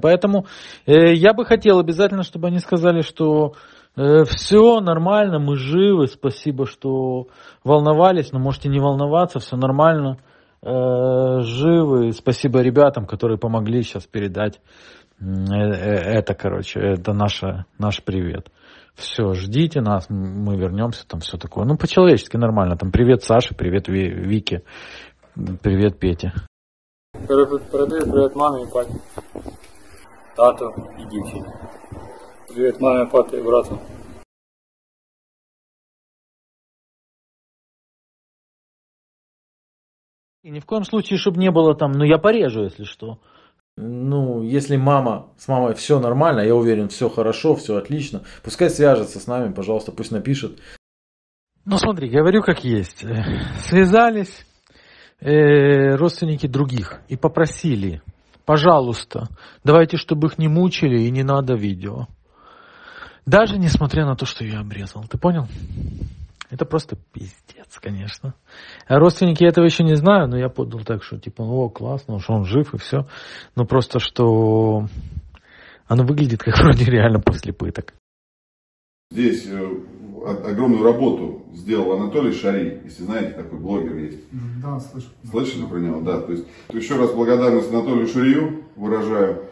Поэтому э, я бы хотел обязательно, чтобы они сказали, что э, все нормально, мы живы, спасибо, что волновались, но можете не волноваться, все нормально, э, живы. Спасибо ребятам, которые помогли сейчас передать э, э, это, короче, это наша, наш привет. Все, ждите нас, мы вернемся, там все такое. Ну, по-человечески нормально. Там привет Саше, привет Ви- Вике, привет Пете. Передаю привіт мамі і паті. Тато і дівчині. Привіт мамі, паті і брату. И ни в коем случае, чтобы не было там, ну я порежу, если что. Ну, если мама, с мамой все нормально, я уверен, все хорошо, все отлично, пускай свяжется с нами, пожалуйста, пусть напишет. Ну смотри, говорю как есть. Э, Связались э, родственники других и попросили, пожалуйста, давайте, чтобы их не мучили и не надо видео. Даже несмотря на то, что я обрезал. Ты понял? Это просто пиздец, конечно. А родственники этого еще не знаю, но я подал так, что типа, о, классно, что он жив и все. Но просто, что оно выглядит как вроде реально после пыток. Здесь э, огромную работу сделал Анатолий Шари, если знаете, такой блогер есть. Да, слышу. Слышали про него? Да. То есть еще раз благодарность Анатолию Шарию выражаю.